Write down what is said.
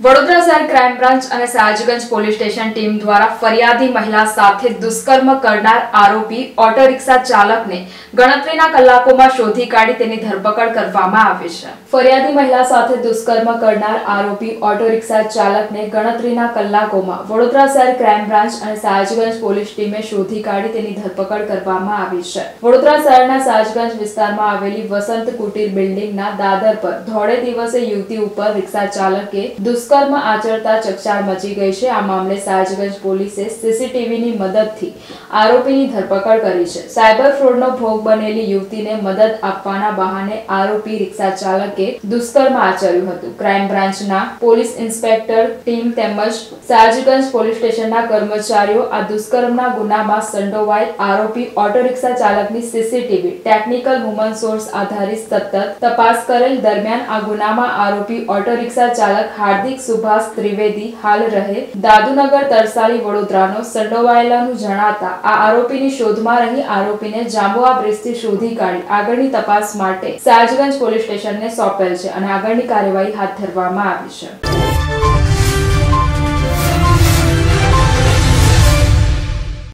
વડોદરા શહેર crime branch અને Sayajiganj police station team દ્વારા ફરિયાદી મહિલા સાથે દુષ્કર્મ કરનાર આરોપી ઓટો રિક્ષા ચાલકને ગણતરીના કલાકોમાં શોધી કાઢી તેની ધરપકડ કરવામાં આવી છે. ફરિયાદી મહિલા સાથે દુષ્કર્મ કરનાર આરોપી ઓટો રિક્ષા ચાલકને ગણતરીના કલાકોમાં વડોદરા શહેર ક્રાઇમ બ્રાન્ચ અને સયાજગંજ પોલીસ ટીમે શોધી કાઢી તેની ધરપકડ કરવામાં આવી છે. વડોદરા શહેરના સયાજગંજ વિસ્તારમાં આવેલી વસંત કુટીર બિલ્ડિંગના દાદર પર ધોળે દિવસે યુવતી ઉપર રિક્ષા ચાલકે દુષ્કર્મ આચરતા ચકચાર મચી ગઈ છે. આ મામલે સાજગંજ પોલીસે સીસીટીવીની મદદથી આરોપીની ધરપકડ કરી છે. સાયબર ફ્રોડનો ભોગ બનેલી યુવતીને મદદ આપવાના બહાને આરોપી રિક્ષા ચાલકે દુષ્કર્મ આચર્યું હતું. ક્રાઇમ બ્રાન્ચના પોલીસ ઇન્સ્પેક્ટર ટીમ તેમજ સાજગંજ પોલીસ સ્ટેશનના કર્મચારીઓ આ દુષ્કર્મના ગુનામાં સંડોવાયેલ આરોપી ઓટો રિક્ષા ચાલકની સીસીટીવી, ટેકનિકલ હ્યુમન સોર્સ આધારિત સતત તપાસ કરેલ દરમિયાન આ ગુનામાં આરોપી ઓટો રિક્ષા ચાલક હાર્દિક સુભાષ ત્રિવેદી હાલ રહે. દાદુનગર તરસાલી વડોદરાનો સંડોવાયેલાનું જણાતા આ આરોપીની શોધમાં રહી આરોપીને જાંબુઆ બ્રિજથી શોધી કાઢી આગળની તપાસ માટે સાજગંજ પોલીસ સ્ટેશનને સોંપેલ છે અને આગળની કાર્યવાહી હાથ ધરવામાં આવી છે.